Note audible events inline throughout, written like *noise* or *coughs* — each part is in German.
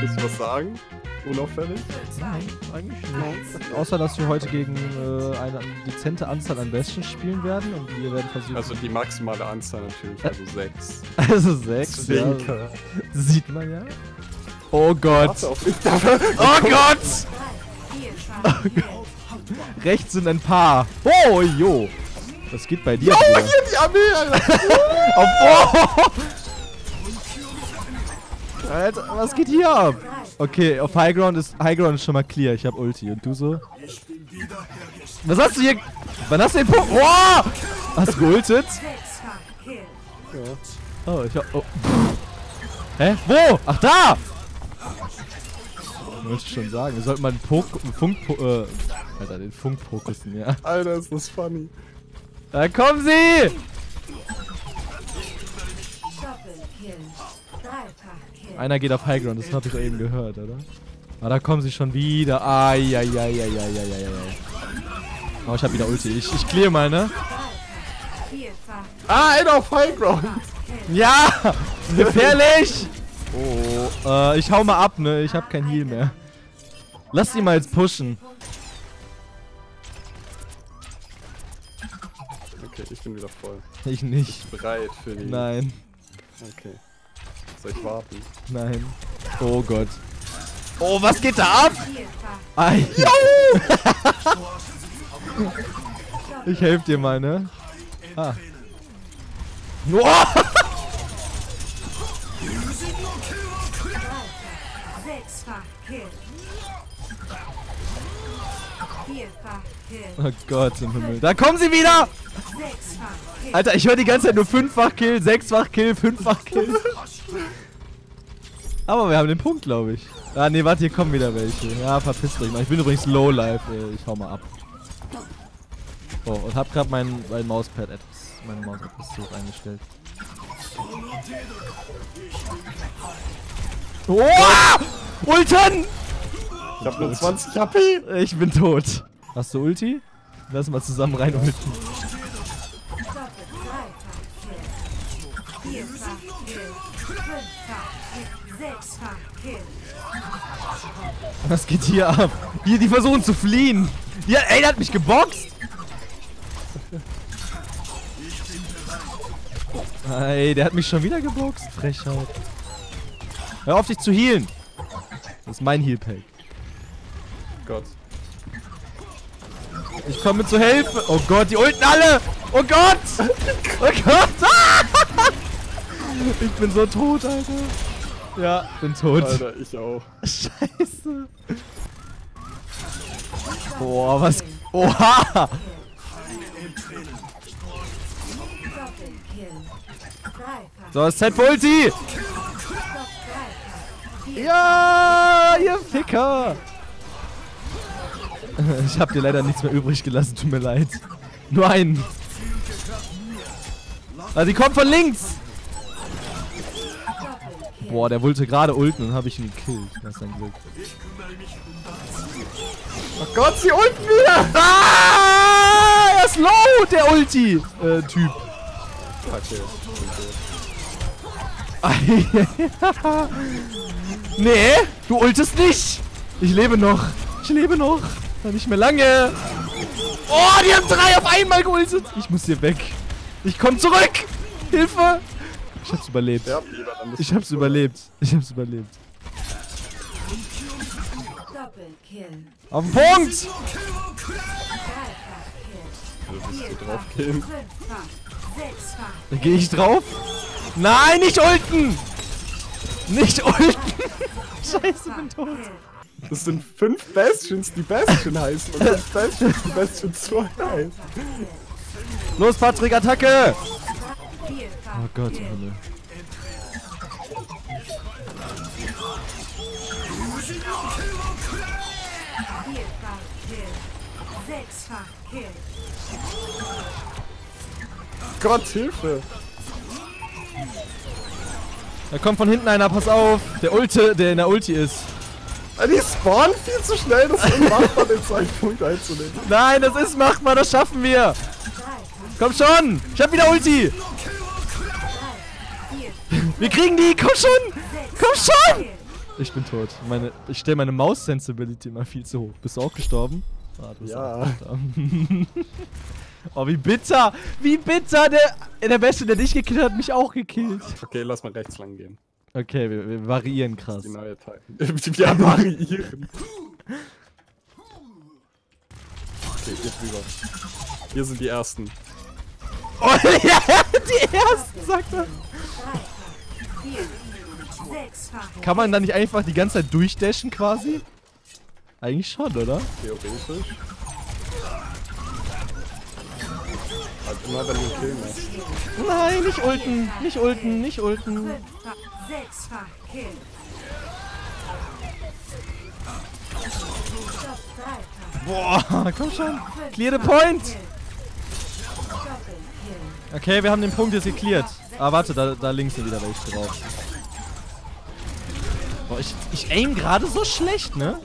Willst du was sagen? Unauffällig? Nein, eigentlich nicht. Außer, dass wir heute gegen äh, eine dezente Anzahl an Bastions spielen werden und wir werden versuchen... Also die maximale Anzahl natürlich, also sechs. *laughs* Also sechs, ja. Zwinker. Sieht man ja. Oh Gott. Warte auf mich. Oh *laughs* Gott! Rechts sind ein paar. Oh, jo. Was geht bei dir, Oh, hier die Armee! Alter. *laughs* Auf, oh! Alter, was geht hier ab? Okay, auf Highground ist Highground ist schon mal clear. Ich hab Ulti. Und du so? Was hast du hier? Wann hast du den Punkt? Oh! Hast du geultet? Oh, ich hab. Oh. Hä? Wo? Ach, da! Wollte ich schon sagen. Wir sollten mal einen, Pok Funk. Äh, Alter, den Funk fokussen, ja. Alter, ist das funny. Da kommen sie! Einer geht auf Highground, das habe ich eben gehört, oder? Ah, da kommen sie schon wieder. Ai, Oh, ich habe wieder Ulti. Ich, ich clear mal, ne? Ah, einer auf Highground! Ja! Gefährlich! Oh, äh, ich hau mal ab, ne? Ich habe kein Heal mehr. Lass ihn mal jetzt pushen. Okay, ich bin wieder voll. Ich nicht. Bereit für die. Nein, Okay. Soll ich warten? nein. Oh Gott. Oh, was geht da ab? Ei. *laughs* ich helf dir mal, ne? Ah. Oh! Oh Gott im Himmel. Da kommen sie wieder! Alter, ich höre die ganze Zeit nur fünffach Kill, sechsfach Kill, fünffach Kill. *laughs* Aber wir haben den Punkt, glaube ich. Ah, nee, warte, hier kommen wieder welche. Ja, verpisst euch mal. Ich bin übrigens low life. ey. Ich hau mal ab. Oh, und hab grad mein, mein Mauspad etwas, meine Maus etwas zu hoch eingestellt. Oh! Ulten! Ich hab nur 20 HP! Ich bin tot. Hast du Ulti? Lass mal zusammen rein ulten. Was geht hier ab? Hier, die versuchen zu fliehen. Ja, ey, der hat mich geboxt. Ey, der hat mich schon wieder geboxt. Frechheit. Hör auf, dich zu healen. Das ist mein Heal-Pack. Gott. Ich komme zu helfen. Oh Gott, die ulten alle. Oh Gott. Oh Gott. Ah! *laughs* Ich bin so tot, Alter. Ja, bin tot. Alter, ich auch. *laughs* Scheiße. Boah, was... Oha! So, ist Zeit für Ulti! Ja, ihr Ficker! *laughs* Ich hab dir leider nichts mehr übrig gelassen, tut mir leid. Nur einen. Ah, die kommt von links! Boah, der wollte gerade ulten und habe ich ihn gekillt. Das ist ein Glück. Oh Gott, sie unten wieder! Ah! Er ist low, der Ulti-Typ. Okay. *laughs* nee, du ultest nicht. Ich lebe noch. Ich lebe noch. Noch nicht mehr lange. Oh, die haben drei auf einmal geultet. Ich muss hier weg. Ich komm zurück. Hilfe. Ich hab's überlebt. Ich hab's überlebt. Ich hab's überlebt. Auf den Punkt. Da gehe ich drauf. Nein, nicht ulten. Nicht ulten. *laughs* Scheiße, bin tot. Das sind fünf Bastions, die Bastion heißen. Und fünf Bastions, die Bastion 2 heißen. Los, Patrick, Attacke. Oh Gott, Kill. Himmel. Vierfach Kill. Sechsfach Kill. Gott, Hilfe! Da kommt von hinten einer, pass auf. Der Ulte, der in der Ulti ist. Ah, Die spawnen viel zu schnell, das ist unmachbar, den Zeitpunkt einzunehmen. Nein, das ist machbar, das schaffen wir. Komm schon. Ich hab wieder Ulti. Wir kriegen die, komm schon. Komm schon. Ich bin tot. Meine, ich stelle meine Maus-Sensibility mal viel zu hoch. Bist du auch gestorben? Ah, du bist Ja. auch gestorben. *laughs* oh, wie bitter! Wie bitter! Der, der Beste, der dich gekillt hat, hat mich auch gekillt. Okay, lass mal rechts lang gehen. Okay, wir, wir variieren krass. Die neue Teil. *laughs* Wir variieren. Okay, hier drüber. Hier sind die ersten. *laughs* Oh, ja, die ersten, sagt er. Kann man da nicht einfach die ganze Zeit durchdashen quasi? Eigentlich schon, oder? Theoretisch. Also immer wenn du einen Kill machst. Nein, nicht ulten, nicht ulten, nicht ulten. Boah, *laughs* komm schon. Clear the point. Okay, wir haben den Punkt jetzt geklärt. Ah, warte, da, da links sind wieder welche drauf. Boah, ich, ich aim gerade so schlecht, ne?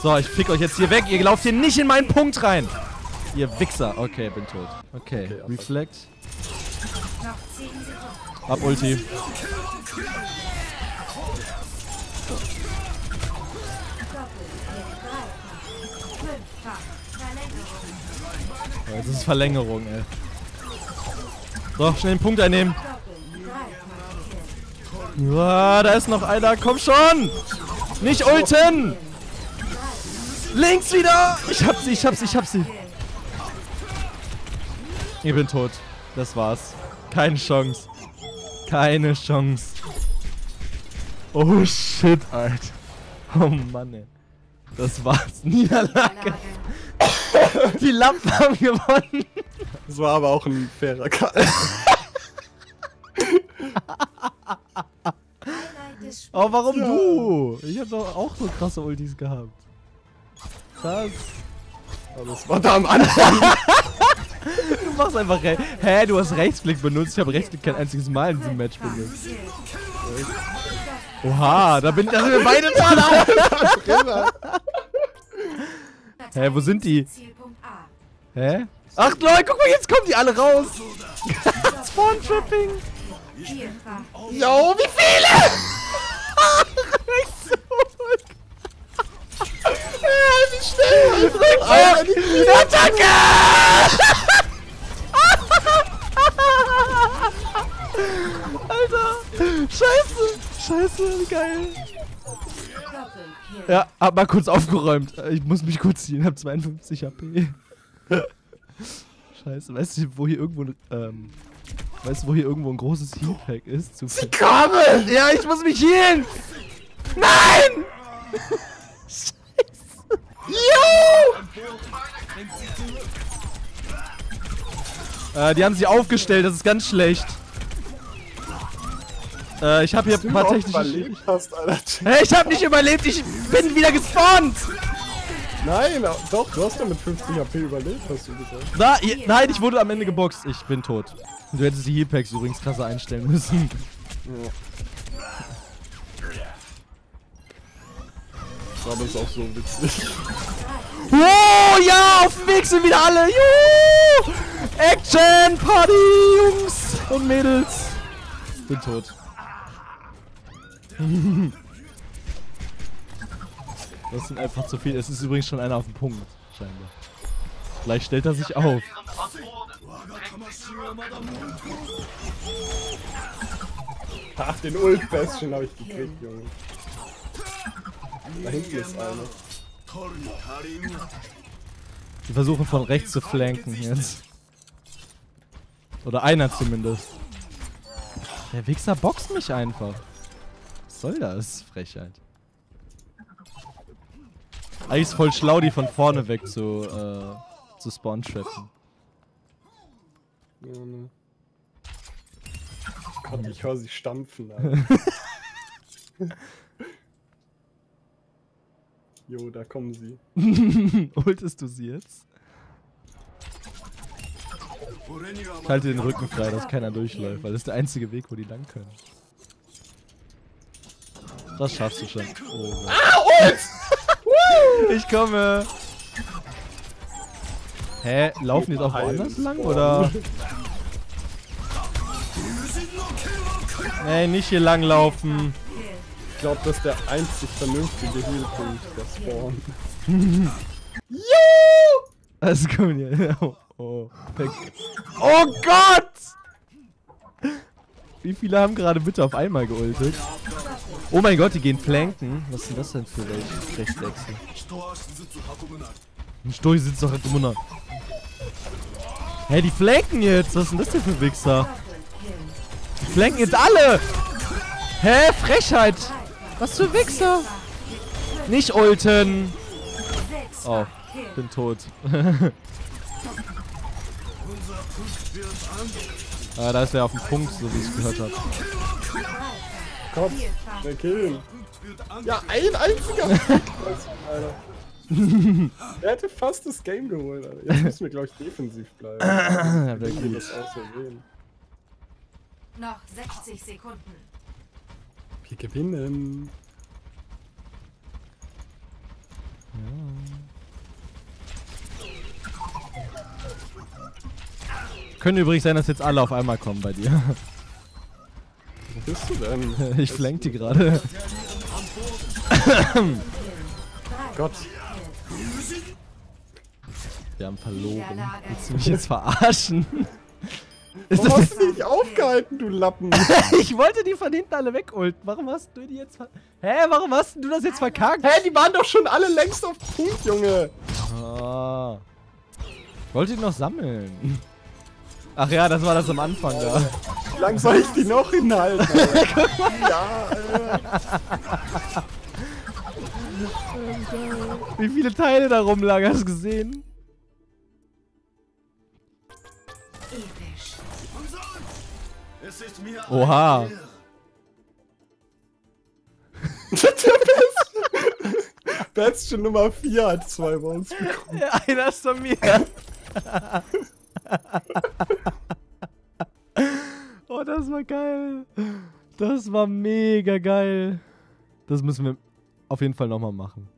So, ich fick euch jetzt hier weg. Ihr lauft hier nicht in meinen Punkt rein. Ihr Wichser. Okay, bin tot. Okay, Okay, Reflect. Zehn Sekunden. Ab Ulti. Oh, jetzt ist Verlängerung, ey. So, schnell den Punkt einnehmen. Ja, da ist noch einer. Komm schon! Nicht ulten! Links wieder! Ich hab sie, ich hab sie, ich hab sie. Ich bin tot. Das war's. Keine Chance. Keine Chance. Oh shit, Alter. Oh Mann, ey. Das war's. *laughs* Niederlage. Lage. Die Lampen haben gewonnen. Das war aber auch ein fairer Cut. *laughs* Oh, warum du? Ich hab doch auch so krasse Ultis gehabt. Krass. Aber das war da am Anfang. *laughs* Du machst einfach rechts. Hä, du hast Rechtsklick benutzt. Ich habe Rechtsklick kein einziges Mal in diesem Match benutzt. Oha, da, bin, da sind wir beide da. *laughs* Hä, wo sind die? Hä? Ach Leute, guck mal, jetzt kommen die alle raus. *laughs* Spawn-Tripping. Jo, wie viele? Schnell? Rückwärts. Attacke! Alter, scheiße, scheiße, geil. Ja, hab mal kurz aufgeräumt. Ich muss mich kurz ziehen, hab 52 HP. Scheiße, weißt du, wo hier irgendwo ähm, weißt du, wo hier irgendwo ein großes Healpack ist? Zu Sie kommen! Ja, ich muss mich healen! Nein! Scheiße! Jo! Äh, die haben sie aufgestellt, das ist ganz schlecht. Äh, ich habe hier ein paar technische hast. Hey, ich hab nicht überlebt, ich bin wieder gespawnt! Nein, doch, du hast ja mit 50 HP überlebt, hast du gesagt. Na, i- nein, ich wurde am Ende geboxt. Ich bin tot. Du hättest die Healpacks übrigens krasser einstellen müssen. Aber das ist auch so witzig. Oh, ja, auf dem Weg sind wieder alle. Juhu! Action, Party, Jungs und Mädels. Bin tot. Das sind einfach zu viel. Es ist übrigens schon einer auf dem Punkt, scheinbar. Vielleicht stellt er sich auf. Ach, den Ult Bastion habe ich gekriegt, Junge. Da hinten ist einer. Die versuchen von rechts zu flanken jetzt. Oder einer zumindest. Der Wichser boxt mich einfach. Was soll das? Frechheit. Eigentlich ist voll schlau, die von vorne weg zu, äh, zu spawn-trappen. Ja, ne. Gott, ich höre sie stampfen, Alter. *laughs* Jo, da kommen sie. *laughs* Ultest du sie jetzt? Ich halte den Rücken frei, dass keiner durchläuft, weil das ist der einzige Weg, wo die lang können. Das schaffst du schon. Oh, Gott. *laughs* ich komme! Hä? Laufen die jetzt auch woanders lang, oder? *laughs* Nee, nicht hier lang laufen. Glaube, das ist der einzig vernünftige Healpunkt, der Spawn. Alles gut hier. *laughs* Oh, oh. Oh Gott! Wie viele haben gerade bitte auf einmal geultet? Oh mein Gott, die gehen flanken. Was sind das denn für welche Rechtswechsel? Ein Storch sitzt doch Monat. Hä, die flanken jetzt. Was sind das denn für Wichser? Die flanken jetzt alle. Hä, Frechheit. Was für Wichser? Nicht ulten. Oh, bin tot. *laughs* ah, da ist er auf dem Punkt, so wie ich es gehört habe. Komm, der Kill. Ja, ein einziger *laughs* er hätte fast das Game geholt, Alter. Jetzt müssen wir, glaube ich, defensiv bleiben. *clears throat* Ja, wir gut. das auch so sehen. Noch 60 Sekunden. Wir gewinnen. Könnte übrigens sein, dass jetzt alle auf einmal kommen bei dir. Wo bist du denn? *laughs* Ich flank die gerade. *coughs* Gott. Wir haben verloren. Willst du mich jetzt verarschen? Ist Warum das hast du mich nicht *laughs* aufgehalten, du Lappen? *laughs* ich wollte die von hinten alle wegulten. Warum hast du die jetzt ver... Hä, warum hast du das jetzt verkackt? Hä, die waren doch schon alle längst auf Punkt, Junge. Ah. Ich wollte ihn noch sammeln. *laughs* Ach ja, das war das am Anfang da. Wie lang soll ich die noch hinhalten? Alter? ja, Alter. Wie viele Teile da rumlagen, hast du gesehen? Es ist mir Oha. *laughs* Bastion Nummer 4 hat zwei bei uns bekommen. Einer ist von mir. oh, das war geil. Das war mega geil. Das müssen wir auf jeden Fall nochmal machen.